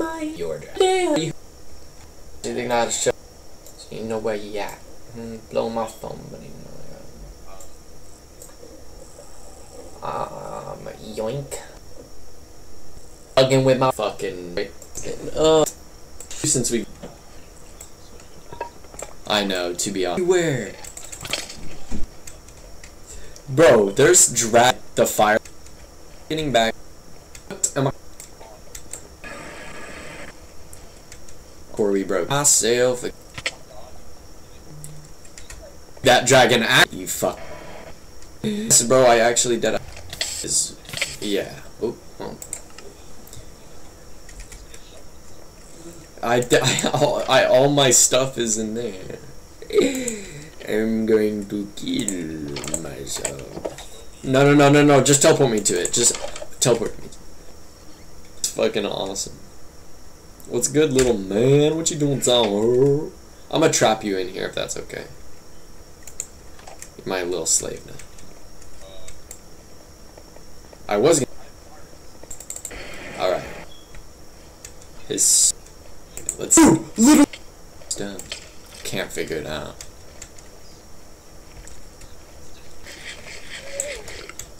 my your dragon. You think that show? So you know where you at. Mm, blow my phone, but you know. Um, yoink. Again with my fucking. Uh, since we. I know, to be honest. Where? Bro, there's drag the fire. Getting back. What am I? Or we broke myself. That dragon act. You fuck. Bro, I actually did. Is yeah. Oh, oh. I, I, all, I all my stuff is in there. I'm going to kill myself. No, no, no, no, no. Just teleport me to it. Just teleport me. It's fucking awesome. What's good, little man? What you doing, down? I'm gonna trap you in here if that's okay. You're my little slave now. I was gonna... Alright. His... Let's... Ooh, little... Done. Can't figure it out.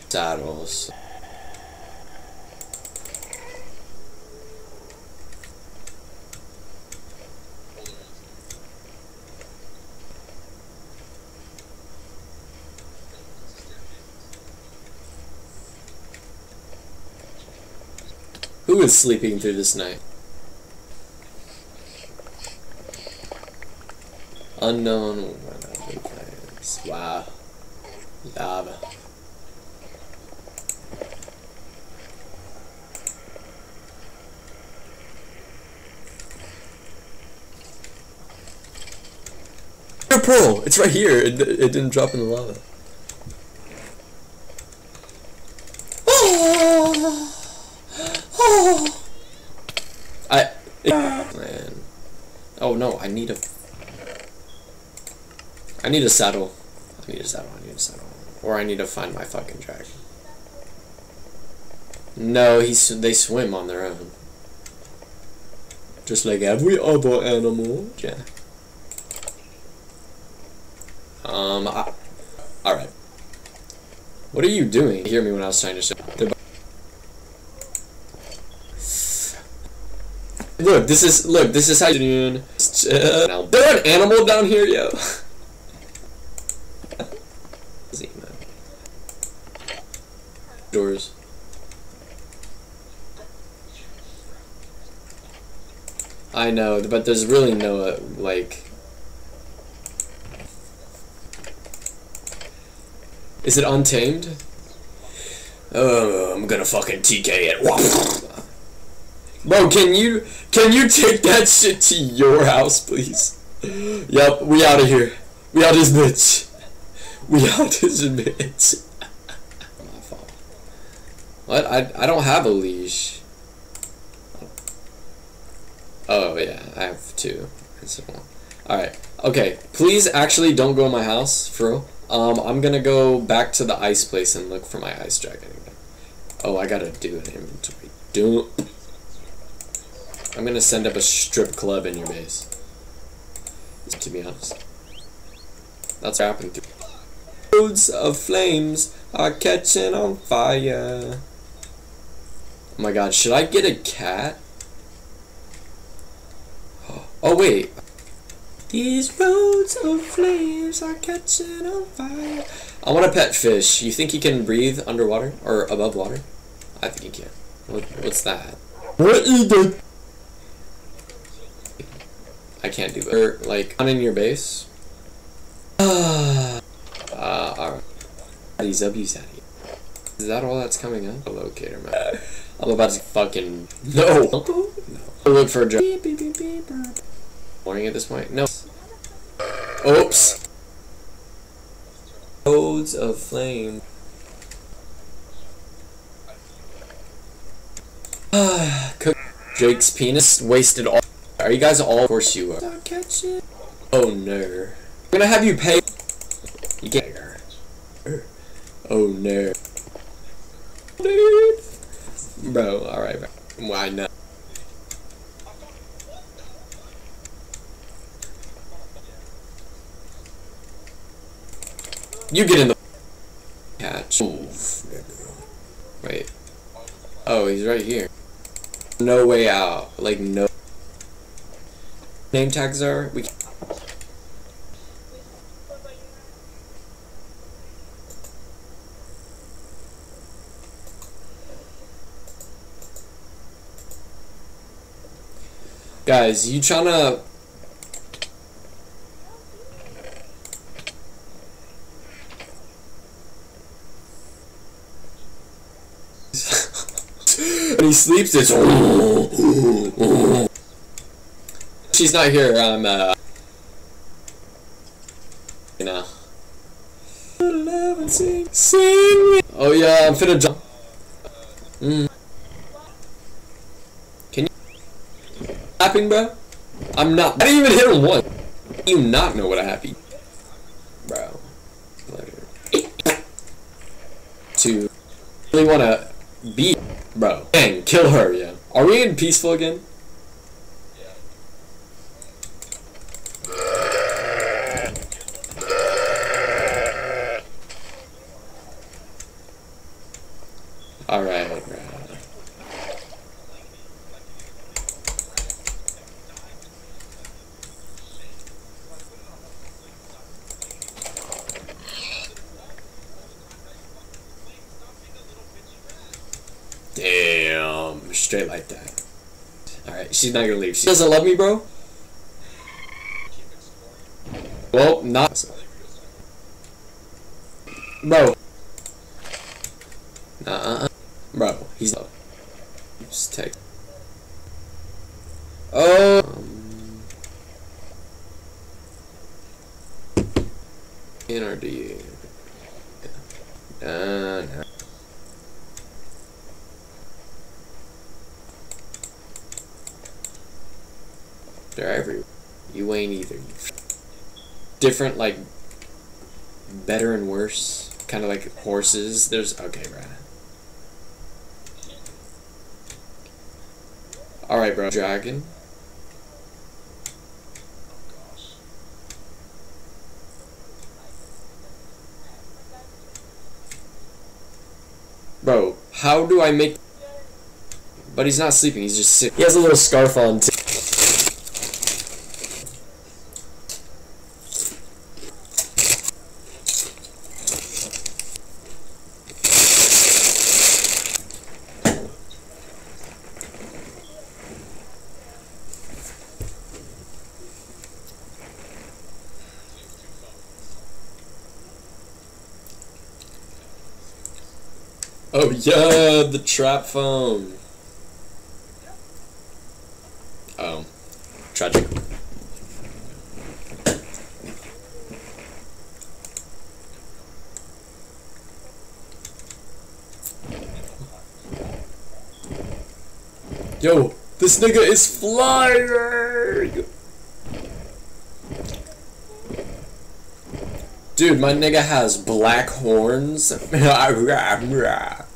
Saddles. Who is sleeping through this night? Unknown Wow. Lava. Pearl! It's right here! It, it didn't drop in the lava. I... It, man. Oh no, I need a... I need a saddle. I need a saddle, I need a saddle. Or I need to find my fucking dragon. No, he's, they swim on their own. Just like every other animal. Yeah. Um, alright. What are you doing? You hear me when I was trying to say. Look, this is look, this is how you uh, There an animal down here, yo. Doors. I know, but there's really no uh, like. Is it untamed? Oh, I'm gonna fucking TK it. Bro, can you can you take that shit to your house, please? Yup, we out of here. We out this bitch. We out this bitch. What? I I don't have a leash. Oh yeah, I have two. Alright. Okay. Please actually don't go in my house, real. Um, I'm gonna go back to the ice place and look for my ice dragon again. Oh, I gotta do an inventory dump. I'm gonna send up a strip club in your base. To be honest. That's what happened through. Roads of flames are catching on fire. Oh my god, should I get a cat? Oh wait. These roads of flames are catching on fire. I want a pet fish. You think he can breathe underwater? Or above water? I think he can. What, what's that? What is that? I can't do it. Or, like, on in your base. uh, alright. These W's at you. Is that all that's coming up? A locator map. I'm about to fucking... No! no. Look for a job. Morning at this point? No. Oops! Codes of flame. Cook Jake's penis wasted all. Are you guys all? Of course you are. Don't catch it. Oh no. I'm gonna have you pay. You get. Oh no. Dude. Bro, alright, bro. Why not? You get in the catch. Wait. Oh, he's right here. No way out. Like, no. Name tags are we. Guys, you trying to... when he sleeps, it's. She's not here. I'm. Uh, you know. Oh yeah, I'm finna jump. Mm. Can you clapping, bro? I'm not. I didn't even hit him once. You not know what a happy, bro. To really wanna beat, bro. Dang, kill her, yeah. Are we in peaceful again? Alright. Damn, straight like that. Alright, she's not gonna leave. She doesn't love me, bro? Well, not. Bro. Uh uh. Bro, he's. Just take. Oh. Um, NRD. Uh, no. They're everywhere. You ain't either. Different, like, better and worse. Kind of like horses. There's. Okay, right. Alright, bro. Dragon. Bro, how do I make... But he's not sleeping, he's just sick. He has a little scarf on, too. Oh yeah, the trap phone. Oh, tragic. Yo, this nigga is flying! Dude, my nigga has black horns.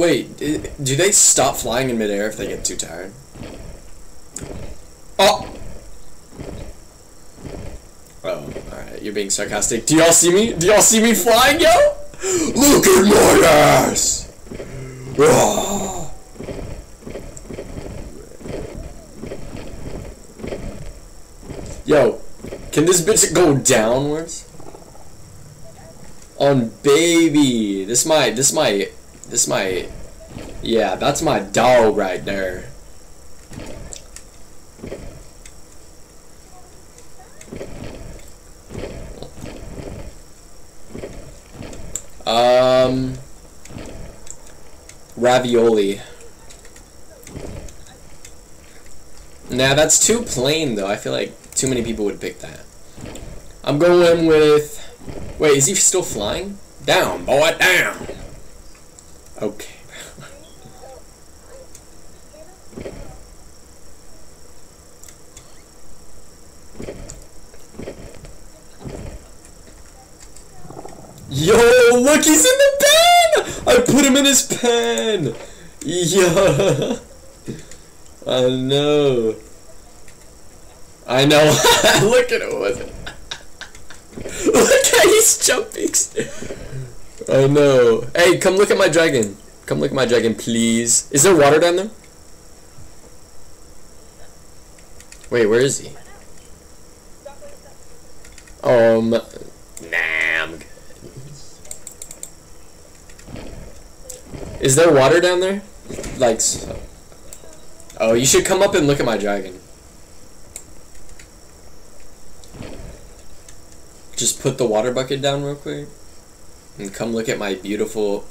Wait, do they stop flying in midair if they get too tired? Oh! Oh, alright, you're being sarcastic. Do y'all see me? Do y'all see me flying, yo? Look at my ass! Yo, can this bitch go downwards? On baby, this might, this might, this might, yeah, that's my dog right there. Um, ravioli. Nah, that's too plain though. I feel like too many people would pick that. I'm going with. Wait, is he still flying? Down, boy, down. Okay. Yo, look, he's in the pen! I put him in his pen! Yo. I know. I know. look at him it. look at he's jumping. I know. Hey, come look at my dragon. Come look at my dragon, please. Is there water down there? Wait, where is he? Um, nah, I'm good. Is there water down there? Like, oh, you should come up and look at my dragon. Just put the water bucket down real quick. And come look at my beautiful...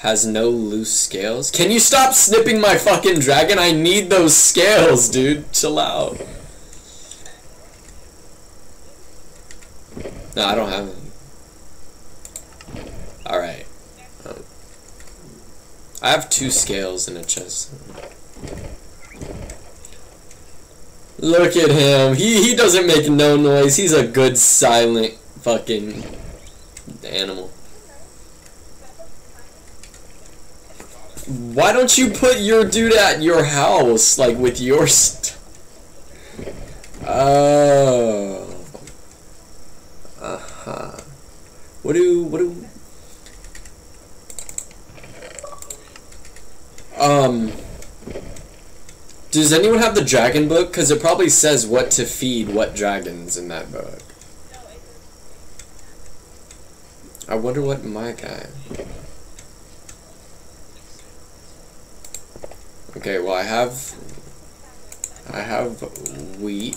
Has no loose scales. Can you stop snipping my fucking dragon? I need those scales, dude. Chill out. No, I don't have any. Alright. Um, I have two scales in a chest. Look at him. He he doesn't make no noise. He's a good silent fucking animal. Why don't you put your dude at your house, like with your st- Oh. Uh-huh. What do, what do... Um... Does anyone have the dragon book? Because it probably says what to feed what dragons in that book. I wonder what my guy... Okay, well I have... I have wheat.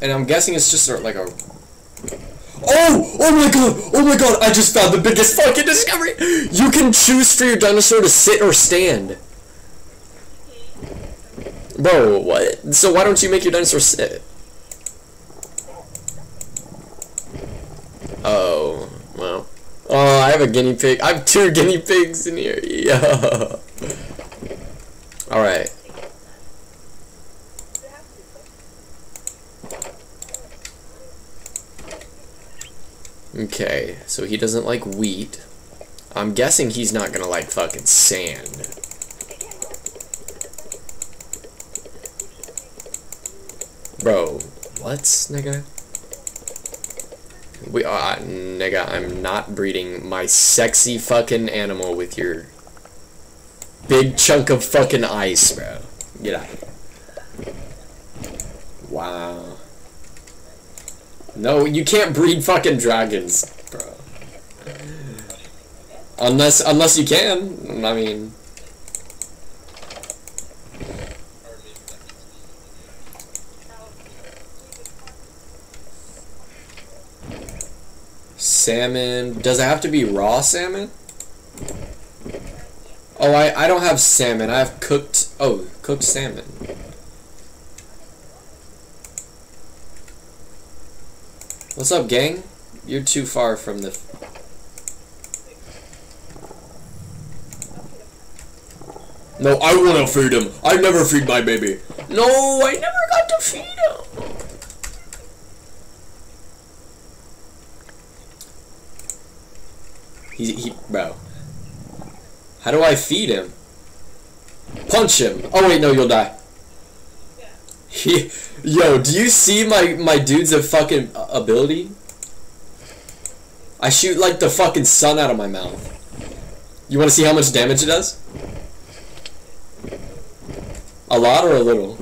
And I'm guessing it's just like a... Oh! Oh my god! Oh my god! I just found the biggest fucking discovery! You can choose for your dinosaur to sit or stand. Bro, what? So why don't you make your dinosaur sit? Oh, I have a guinea pig. I have two guinea pigs in here. Yeah. Alright. Okay, so he doesn't like wheat. I'm guessing he's not gonna like fucking sand. Bro, what, nigga? We, uh, nigga, I'm not breeding my sexy fucking animal with your big chunk of fucking ice, bro. Get out. Wow. No, you can't breed fucking dragons, bro. Unless, unless you can. I mean. Salmon. Does it have to be raw salmon? Oh, I, I don't have salmon. I have cooked... Oh, cooked salmon. What's up, gang? You're too far from the... No, I want to feed him. I never feed my baby. No, I never got to feed him. He, he, bro. How do I feed him? Punch him. Oh wait, no, you'll die. He, yo, do you see my my dude's a fucking ability? I shoot like the fucking sun out of my mouth. You want to see how much damage it does? A lot or a little?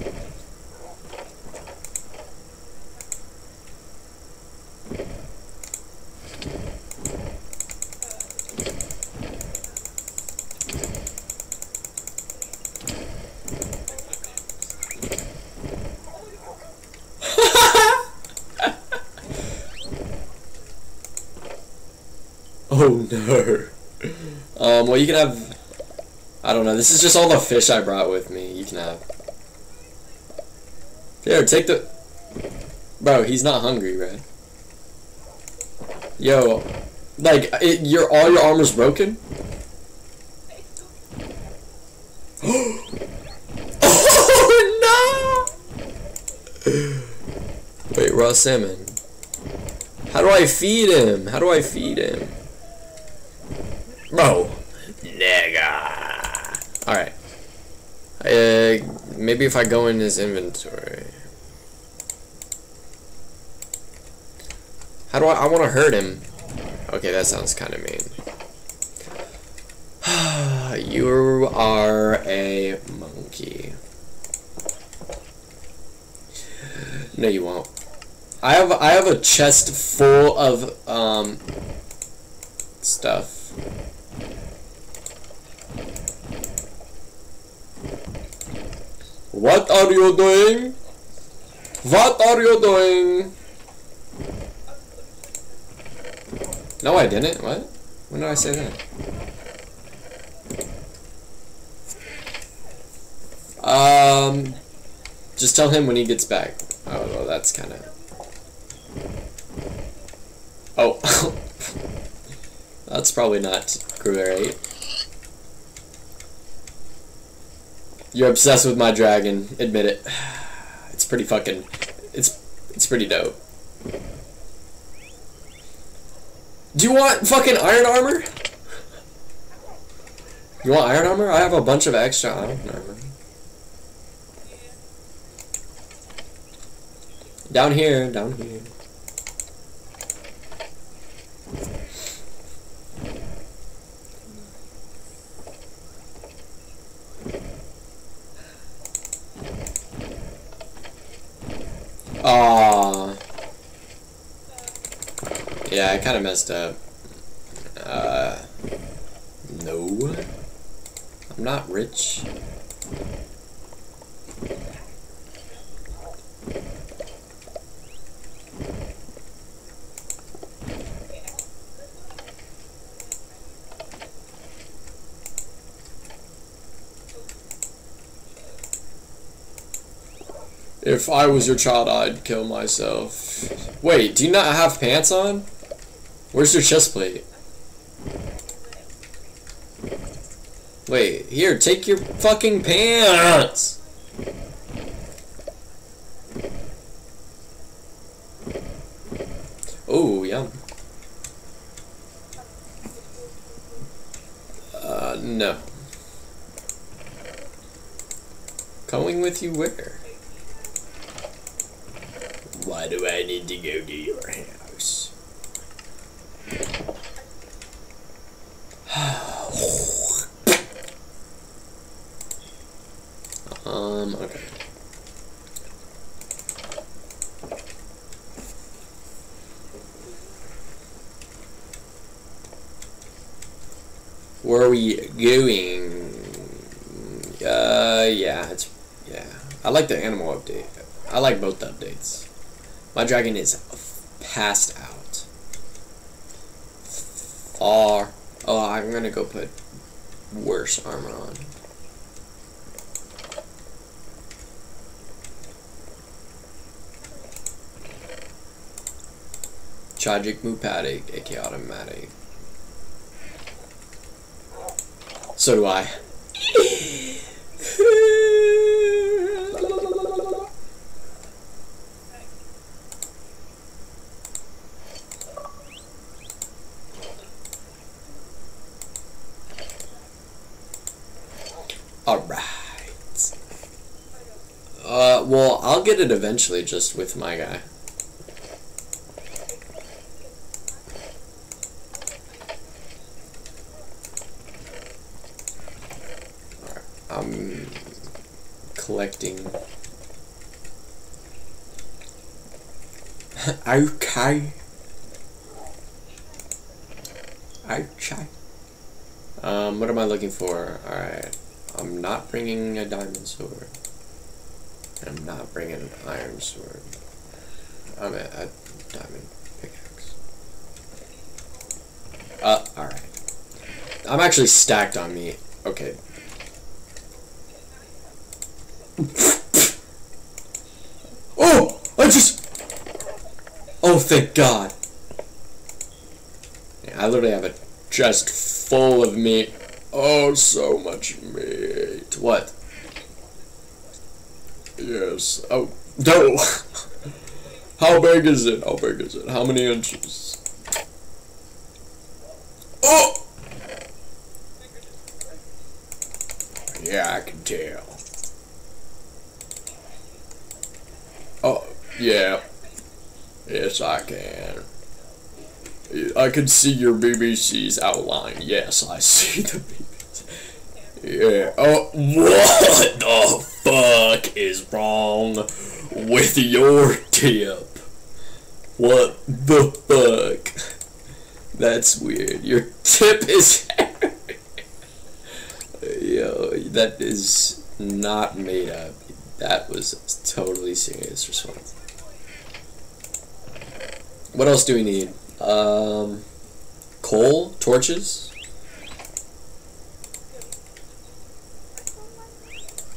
Oh no. Um, well you can have... I don't know, this is just all the fish I brought with me. You can have... Here, take the... Bro, he's not hungry, right? Yo, like, it, your all your armor's broken? oh no! Wait, raw salmon. How do I feed him? How do I feed him? Bro. Nigga. Alright. Uh, maybe if I go in his inventory. How do I, I want to hurt him. Okay, that sounds kind of mean. you are a monkey. No, you won't. I have I have a chest full of um stuff. What are you doing? What are you doing? No, I didn't. What? When did I say that? Um, just tell him when he gets back. Oh, well, that's kind of... Oh. that's probably not great. You're obsessed with my dragon. Admit it. It's pretty fucking... It's, it's pretty dope. Do you want fucking iron armor? You want iron armor? I have a bunch of extra iron armor. Down here, down here. I kind of messed up. Uh, no. I'm not rich. If I was your child, I'd kill myself. Wait, do you not have pants on? Where's your chest plate? Wait, here, take your fucking pants! Oh, yum. Uh, no. Going with you where? Why do I need to go to your house? um, okay. Where are we going? Yeah, it's, yeah. I like the animal update. I like both updates. My dragon is passed out. Far. Oh, I'm gonna go put worse armor on. Tragic Mupatic, aka automatic. So do I. Alright. Uh, well, I'll get it eventually just with my guy. I'm collecting. okay. Okay. Um, what am I looking for? Alright. I'm not bringing a diamond sword. I'm not bringing an iron sword. I'm a, diamond pickaxe. Uh, alright. I'm actually stacked on me. Okay. oh! I just... Oh, thank God. I literally have a chest full of meat. Oh, so much meat. What? Yes. Oh, no. How big is it? How big is it? How many inches? Oh! Yeah, I can tell. Oh, yeah. Yes, I can. I can see your BBC's outline. Yes, I see the BBC. Yeah. Oh, what the fuck is wrong with your tip? What the fuck? That's weird. Your tip is Yo, that is not made up. That was totally serious response. What else do we need? Um, coal, torches.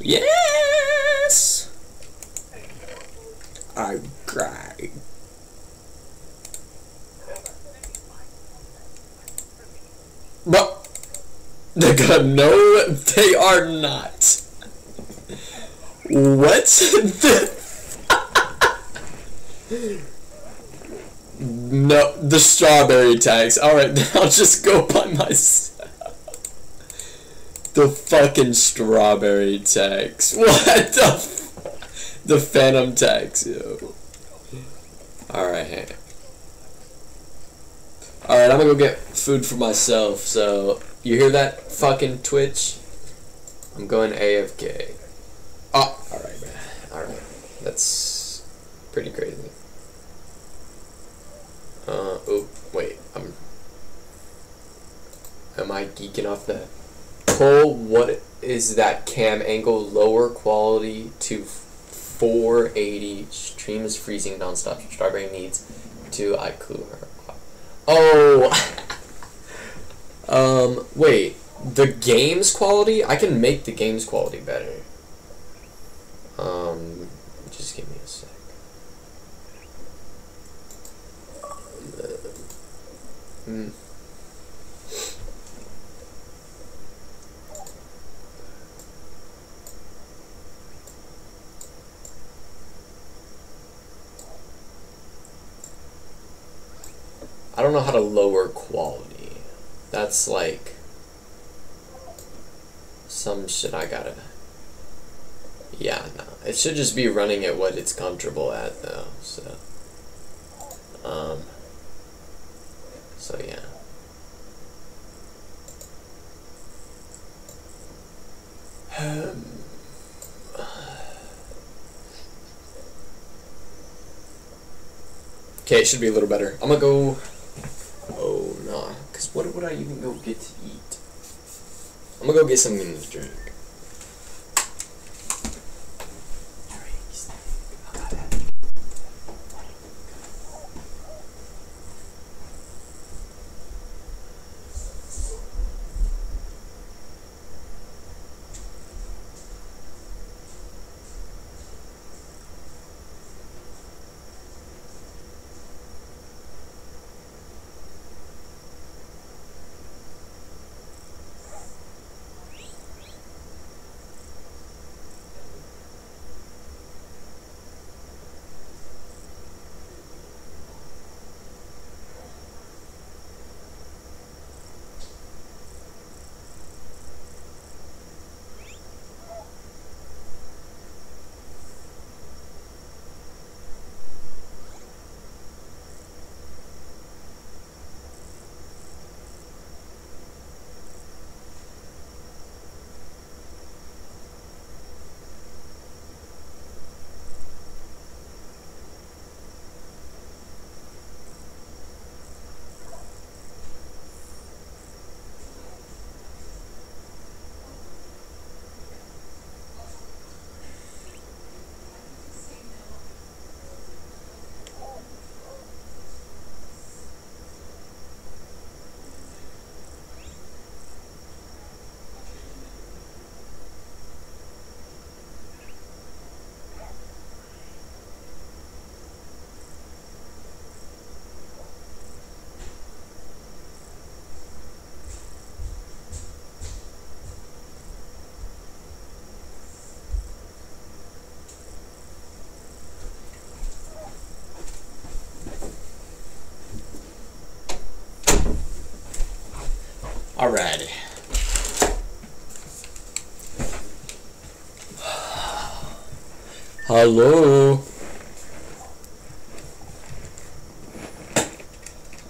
Yes. I cried. But they're gonna no, they are not. What the? no, the strawberry tags. All right, I'll just go by myself. The fucking strawberry tags. What the? the phantom tags, yo. All right. All right, I'm gonna go get food for myself. So you hear that fucking Twitch? I'm going AFK. Oh, all right, man. All right, that's pretty crazy. Uh, oh, wait, I'm. Am I geeking off that? Cole, what is that cam angle? Lower quality to 480. Stream is freezing nonstop. Strawberry needs to I clue her. Oh. um. Wait. The game's quality. I can make the game's quality better. Um. Just give me a sec. Hmm. Know how to lower quality. That's like some shit I gotta. Yeah, no. It should just be running at what it's comfortable at, though. So, um, so yeah. Um. Okay, it should be a little better. I'm gonna go. What would I even go get to eat? I'm gonna go get something to drink. Alrighty. Hello.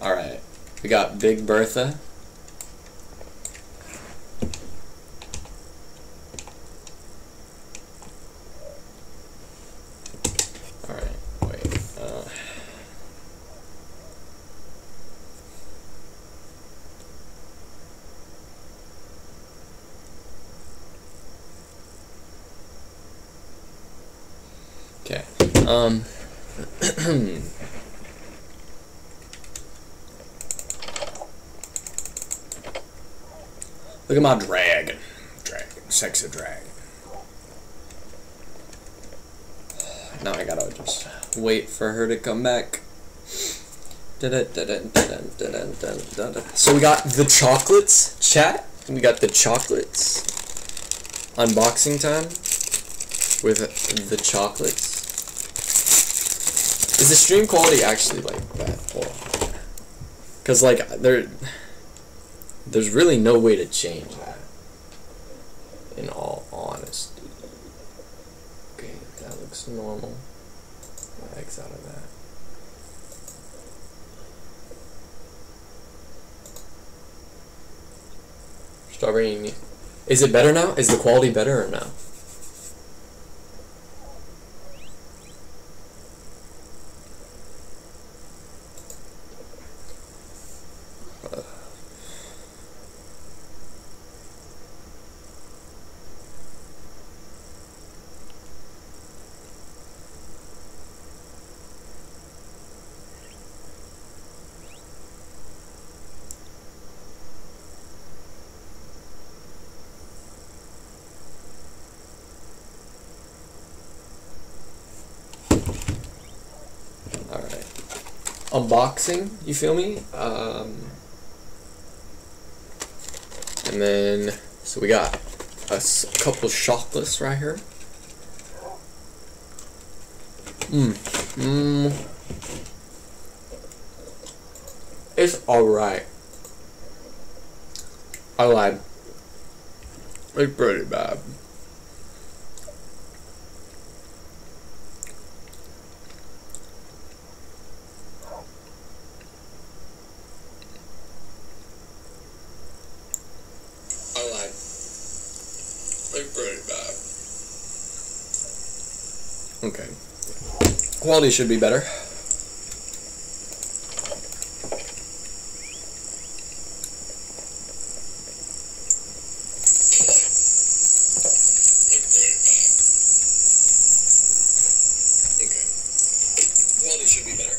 All right. We got Big Bertha. Um, look at my dragon, dragon, Sexy dragon. Now I gotta just wait for her to come back. So we got the chocolates, chat. We got the chocolates. Unboxing time with the chocolates. Is the stream quality actually like bad? Hold. Cause like there, there's really no way to change that. In all honesty. Okay, that looks normal. I'll X out of that. Strawberry. Is it better now? Is the quality better or no? Alright. Unboxing, you feel me? Um, and then, so we got a couple chocolates right here. Mmm. Mmm. It's alright. I lied. It's pretty bad. I lied. It's pretty bad. Okay. Quality should be better. Okay. Quality should be better.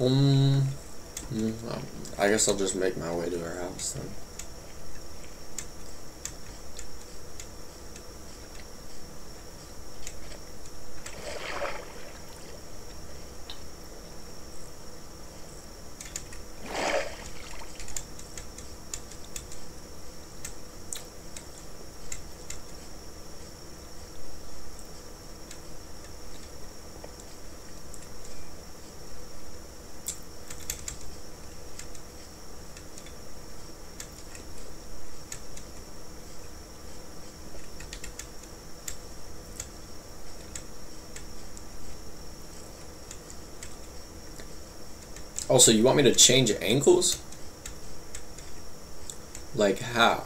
Um, mm, I guess I'll just make my way to her house then. Oh, also, you want me to change ankles? Like how?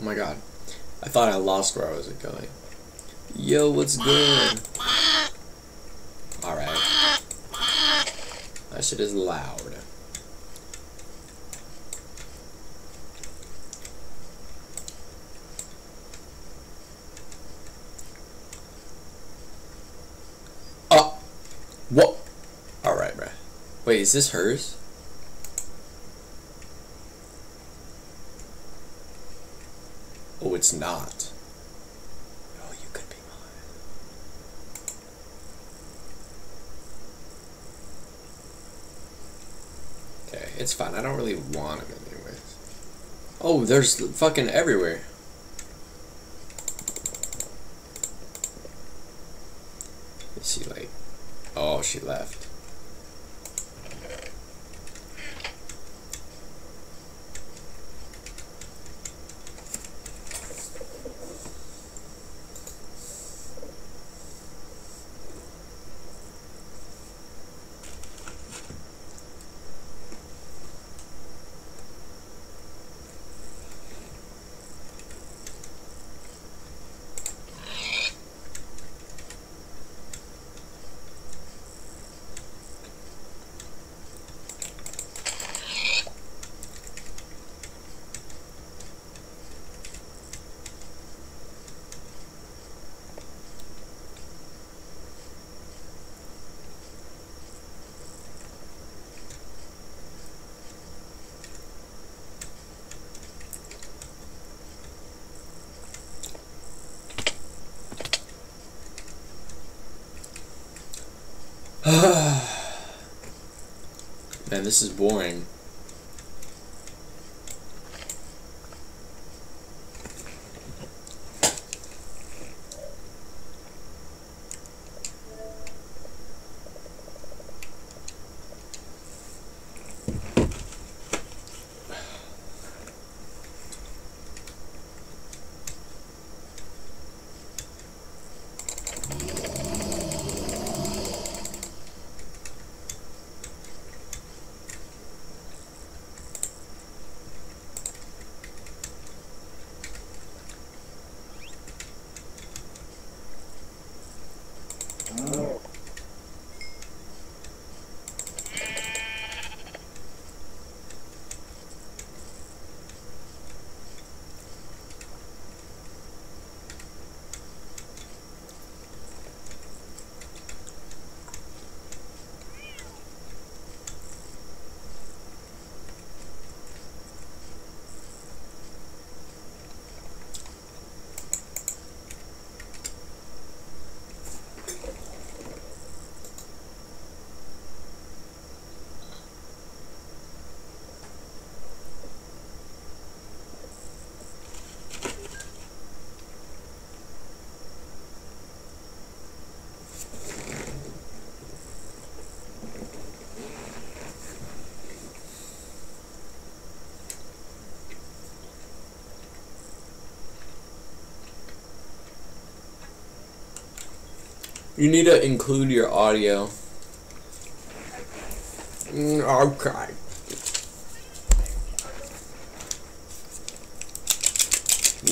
Oh my god. I thought I lost where I was going. Yo, what's good? Alright. That shit is loud. Oh! What? Alright, bruh. Wait, is this hers? Oh, it's not. Oh, you could be mine. Okay, it's fine. I don't really want them anyways. Oh, there's fucking everywhere. Is she like? Oh, she left. Man, this is boring. You need to include your audio. Mm, Okay.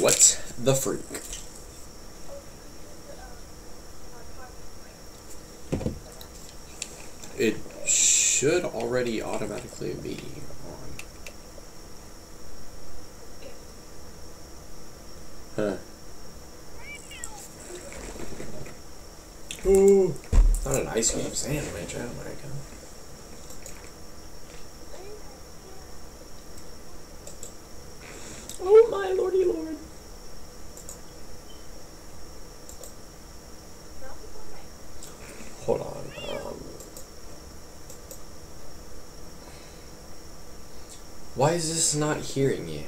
What the freak? It should already automatically be on. Huh. Ooh. Not an ice cream sandwich, oh my god. Oh my lordy lord. Hold on. Um, why is this not hearing you?